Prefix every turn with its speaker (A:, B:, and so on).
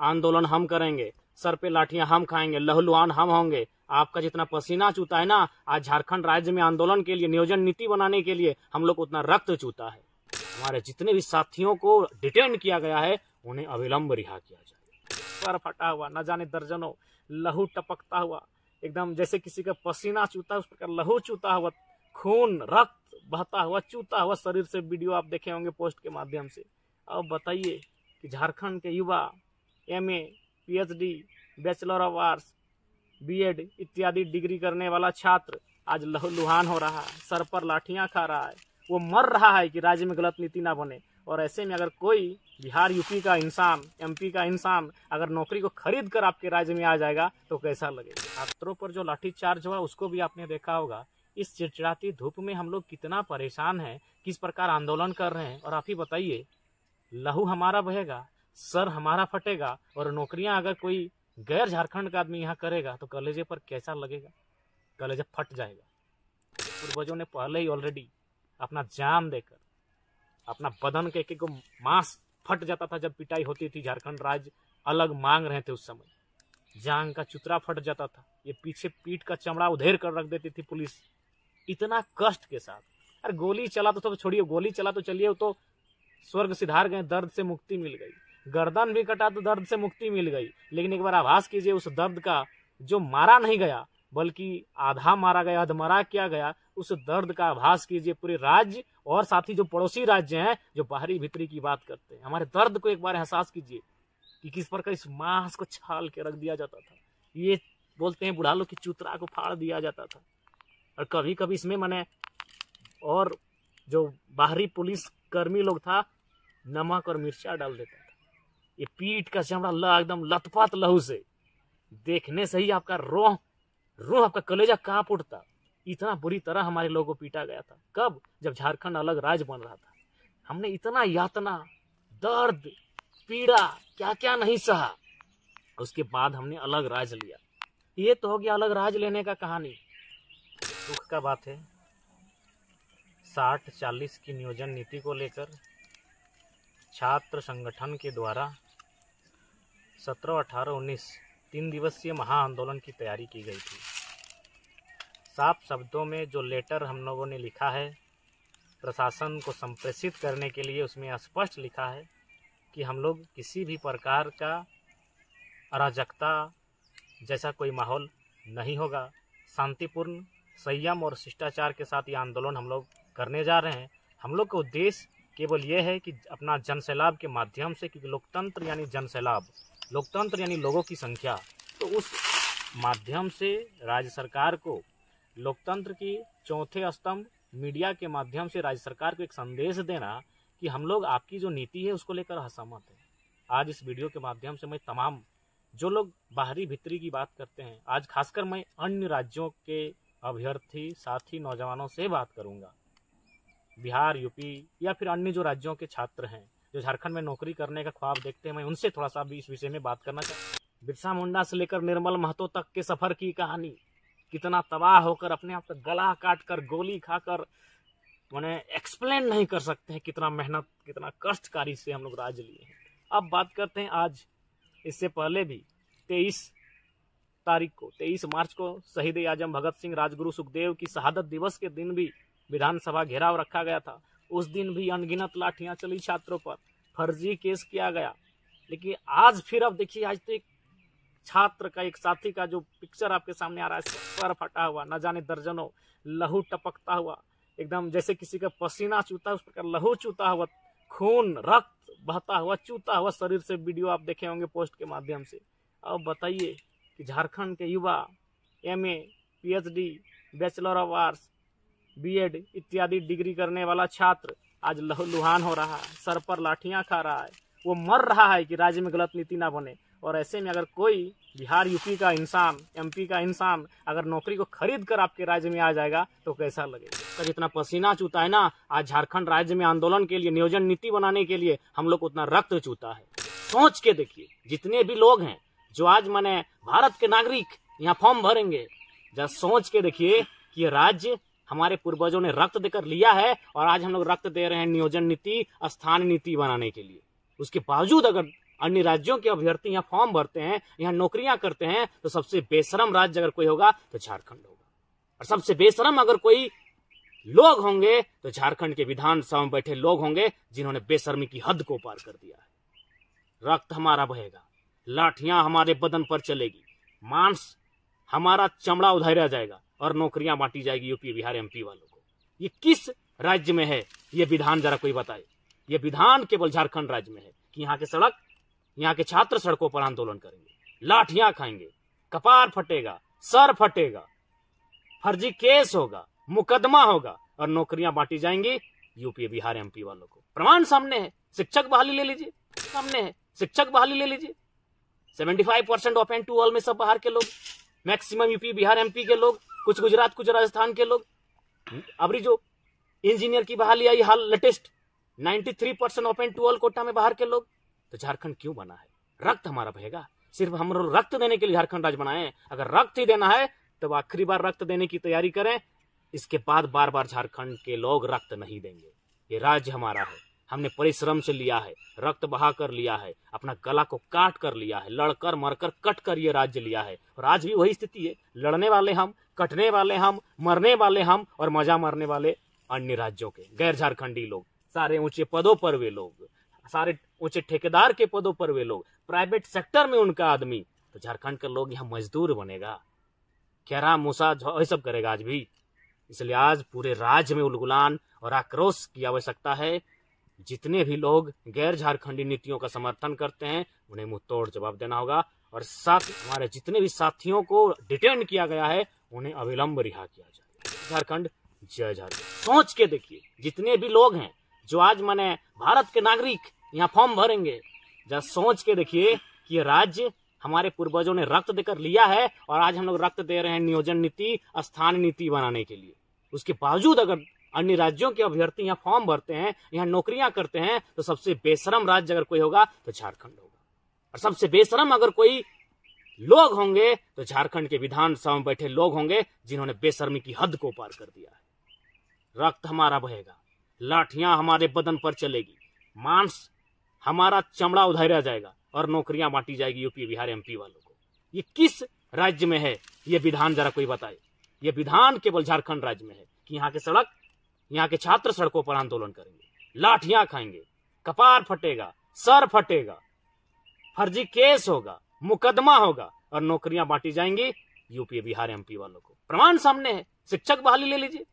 A: आंदोलन हम करेंगे, सर पे लाठियाँ हम खाएँगे, लहलुहान हम होंगे। आपका जितना पसीना चूता है ना, आज झारखंड राज्य में आंदोलन के लिए, नियोजन नीति बनाने के लिए हम लोग उतना रक्त चूता है। हमारे जितने भी साथियों को डिटेन किया गया है, उन्हें अविलंब रिहा किया जाए। सर फटा हुआ, न जाने दर्जनों, लहू टपकता हुआ, एकदम जैसे किसी का पसीना चूता उस प्रकार लहू चूता हुआ, खून, रक्त बहता हुआ, चूता हुआ शरीर से वीडियो आप देखे होंगे पोस्ट के माध्यम से। अब बताइए कि झारखंड के युवा M A PhD bachelor of arts BEd इत्यादि डिग्री करने वाला छात्र आज लहूलुहान हो रहा है, सर पर लाठियाँ खा रहा है। वो मर रहा है कि राज्य में गलत नीति ना बने। और ऐसे में अगर कोई बिहार यूपी का इंसान एमपी का इंसान अगर नौकरी को खरीद कर आपके राज्य में आ जाएगा तो कैसा लगेगा? छात्रों पर जो लाठी चार्ज हुआ, उसको भी आपने देखा होगा। इस चिड़चिड़ाती धूप में हम लोग कितना परेशान हैं, किस प्रकार आंदोलन कर रहे हैं। और आप ही बताइए, लहू हमारा बहेगा सर हमारा फटेगा और नौकरियाँ अगर कोई गैर झारखंड का आदमी यहाँ करेगा तो कलेजे पर कैसा लगेगा? कलेजा फट जाएगा। पूर्वजों ने पहले ही ऑलरेडी अपना जान देकर, अपना बदन के एक मांस फट जाता था जब पिटाई होती थी। झारखंड राज्य अलग मांग रहे थे उस समय। जांग का चुतरा फट जाता था। ये पीछे पीठ का चमड़ा उधेर कर रख देती थी पुलिस। इतना कष्ट के साथ। अरे गोली चला तो छोड़िए गोली चला तो चलिए तो स्वर्ग सिधार गए, दर्द से मुक्ति मिल गई। गर्दन भी कटा तो दर्द से मुक्ति मिल गई। लेकिन एक बार आभास कीजिए, उस दर्द का जो मारा नहीं गया, बल्कि आधा मारा गया अधमरा किया गया, उस दर्द का आभास कीजिए। पूरे राज्य और साथ ही जो पड़ोसी राज्य हैं, जो बाहरी भीतरी की बात करते हैं, हमारे दर्द को एक बार एहसास कीजिए कि किस प्रकार इस मांस को छाल के रख दिया जाता था। ये बोलते हैं बुढ़ालों की चुतरा को फाड़ दिया जाता था। और कभी कभी इसमें मैंने, और जो बाहरी पुलिस कर्मी लोग था, नमक और मिर्चा डाल देता था। ये पीठ का चमड़ा ल एकदम लथपथ लहू से। देखने से ही आपका रोह रोह आपका कलेजा काँप उठता। इतना बुरी तरह हमारे लोगों को पीटा गया था। कब? जब झारखंड अलग राज्य बन रहा था। हमने इतना यातना, दर्द, पीड़ा क्या क्या नहीं सहा। उसके बाद हमने अलग राज लिया। ये तो हो गया अलग राज लेने का कहानी। दुख का बात है, साठ चालीस की नियोजन नीति को लेकर छात्र संगठन के द्वारा सत्रह अठारह उन्नीस तीन दिवसीय महा आंदोलन की तैयारी की गई थी। साफ़ शब्दों में जो लेटर हम लोगों ने लिखा है, प्रशासन को संप्रेषित करने के लिए उसमें स्पष्ट लिखा है कि हम लोग किसी भी प्रकार का अराजकता जैसा कोई माहौल नहीं होगा। शांतिपूर्ण संयम और शिष्टाचार के साथ ये आंदोलन हम लोग करने जा रहे हैं। हम लोग का उद्देश्य केवल ये है कि अपना जन सैलाब के माध्यम से, क्योंकि लोकतंत्र यानी जन सैलाब लोकतंत्र यानी लोगों की संख्या तो उस माध्यम से राज्य सरकार को लोकतंत्र की चौथे स्तंभ मीडिया के माध्यम से राज्य सरकार को एक संदेश देना कि हम लोग आपकी जो नीति है, उसको लेकर असहमत है। आज इस वीडियो के माध्यम से मैं तमाम जो लोग बाहरी भीतरी की बात करते हैं, आज खासकर मैं अन्य राज्यों के अभ्यर्थी, साथी, नौजवानों से बात करूँगा। बिहार, यूपी या फिर अन्य जो राज्यों के छात्र हैं, जो झारखंड में नौकरी करने का ख्वाब देखते हैं, मैं उनसे थोड़ा सा भी इस विषय में बात करना चाहता हूँ बिरसा मुंडा से लेकर निर्मल महतो तक के सफ़र की कहानी। कितना तबाह होकर अपने आप का गला काट कर गोली खाकर मैंने एक्सप्लेन नहीं कर सकते हैं कितना मेहनत, कितना कष्टकारी से हम लोग राज लिए हैं। अब बात करते हैं आज, इससे पहले भी, तेईस तारीख को, तेईस मार्च को शहीद आज़म भगत सिंह राजगुरु सुखदेव की शहादत दिवस के दिन भी विधानसभा घेराव रखा गया था। उस दिन भी अनगिनत लाठियाँ चली छात्रों पर। फर्जी केस किया गया। लेकिन आज फिर अब देखिए, आज तो एक छात्र का, एक साथी का जो पिक्चर आपके सामने आ रहा है सर फटा हुआ, न जाने दर्जनों लहू टपकता हुआ। एकदम जैसे किसी का पसीना चूता, उस प्रकार लहू चूता हुआ, खून, रक्त बहता हुआ, चूता हुआ शरीर से वीडियो आप देखे होंगे पोस्ट के माध्यम से। अब बताइए कि झारखंड के युवा M A PhD bachelor of arts BEd इत्यादि डिग्री करने वाला छात्र आज लुहान हो रहा है, सर पर लाठियाँ खा रहा है, वो मर रहा है कि राज्य में गलत नीति ना बने। और ऐसे में अगर कोई बिहार यूपी का इंसान एमपी का इंसान अगर नौकरी को खरीद कर आपके राज्य में आ जाएगा तो कैसा लगेगा? तो जितना पसीना चूता है ना, आज झारखंड राज्य में आंदोलन के लिए, नियोजन नीति बनाने के लिए हम लोग उतना रक्त चूता है। सोच के देखिए, जितने भी लोग हैं, जो आज मैंने भारत के नागरिक, यहाँ फॉर्म भरेंगे जब सोच के देखिए कि राज्य हमारे पूर्वजों ने रक्त देकर लिया है और आज हम लोग रक्त दे रहे हैं नियोजन नीति, स्थान नीति बनाने के लिए। उसके बावजूद अगर अन्य राज्यों के अभ्यर्थी यहाँ फॉर्म भरते हैं, यहाँ नौकरियाँ करते हैं तो सबसे बेशरम राज्य अगर कोई होगा तो झारखंड होगा। और सबसे बेशरम अगर कोई लोग होंगे तो झारखंड के विधानसभा में बैठे लोग होंगे, जिन्होंने बेशर्मी की हद को पार कर दिया है। रक्त हमारा बहेगा, लाठियाँ हमारे बदन पर चलेगी, मांस हमारा चमड़ा उधेरा जाएगा और नौकरियाँ बांटी जाएगी यूपी, बिहार, एमपी वालों को। ये किस राज्य में है? ये विधान जरा कोई बताए। ये विधान केवल झारखंड राज्य में है कि यहाँ के सड़क, यहाँ के छात्र सड़कों पर आंदोलन करेंगे। लाठियाँ खाएँगे। कपार फटेगा, सर फटेगा। फर्जी केस होगा, मुकदमा होगा और नौकरियाँ बांटी जाएँगी यूपी, बिहार, एमपी वालों को। प्रमाण सामने है। शिक्षक बहाली ले लीजिए। सामने है। शिक्षक बहाली ले लीजिए। Seventy five percent open to all में सब बाहर के लोग। मैक्सिमम यूपी, बिहार, एमपी के लोग, कुछ गुजरात, कुछ राजस्थान के लोग। अभी जो इंजीनियर की बहाली आई, हाल latest 93 percent open to all quota में बाहर के लोग तो झारखंड क्यों बना है? रक्त हमारा बहेगा। सिर्फ़ हम रक्त देने के लिए झारखंड राज्य बनाए अगर रक्त ही देना है तो आखिरी बार रक्त देने की तैयारी करें। इसके बाद बार बार झारखंड के लोग रक्त नहीं देंगे। ये राज्य हमारा है। हमने परिश्रम से लिया है, रक्त बहा कर लिया है, अपना गला को काट कर लिया है, लड़कर मरकर कट कर ये राज्य लिया है। और आज भी वही स्थिति है। लड़ने वाले हम, कटने वाले हम, मरने वाले हम और मज़ा मारने वाले अन्य राज्यों के, गैर झारखंडी लोग, सारे ऊँचे पदों पर वे लोग, सारे ऊँचे ठेकेदार के पदों पर वे लोग, प्राइवेट सेक्टर में उनका आदमी तो झारखंड का लोग यहाँ मजदूर बनेगा। खेरा मूसा सब करेगा आज भी। इसलिए आज पूरे राज्य में उलगुलान और आक्रोश की आवश्यकता है जितने भी लोग गैर झारखंडी नीतियों का समर्थन करते हैं, उन्हें मुँह तोड़ जवाब देना होगा और साथ हमारे जितने भी साथियों को डिटेन किया गया है, उन्हें अविलंब रिहा किया जाए। झारखंड, जय झारखंड। सोच के देखिए, जितने भी लोग हैं, जो आज मैंने भारत के नागरिक, यहाँ फॉर्म भरेंगे जरा सोच के देखिए कि ये राज्य हमारे पूर्वजों ने रक्त देकर लिया है और आज हम लोग रक्त दे रहे हैं नियोजन नीति, स्थान नीति बनाने के लिए। उसके बावजूद अगर अन्य राज्यों के अभ्यर्थी यहाँ फॉर्म भरते हैं, यहाँ नौकरियाँ करते हैं तो सबसे बेशरम राज्य अगर कोई होगा तो झारखंड होगा। और सबसे बेशरम अगर कोई लोग होंगे तो झारखंड के विधानसभा में बैठे लोग होंगे, जिन्होंने बेशर्मी की हद को पार कर दिया है। रक्त हमारा बहेगा, लाठियाँ हमारे बदन पर चलेगी, मांस हमारा चमड़ा उधेरा जाएगा, और नौकरियाँ बांटी जाएगी यूपी, बिहार, एमपी वालों को। ये किस राज्य में है? ये विधान जरा कोई बताए। ये विधान केवल झारखंड राज्य में है, कि यहाँ के सड़क यहाँ के छात्र सड़कों पर आंदोलन करेंगे। लाठियाँ खाएँगे। कपार फटेगा, सर फटेगा। फर्जी केस होगा, मुकदमा होगा और नौकरियाँ बांटी जाएँगी। यूपी, बिहार एमपी वालों को। प्रमाण सामने है। शिक्षक बहाली ले लीजिए।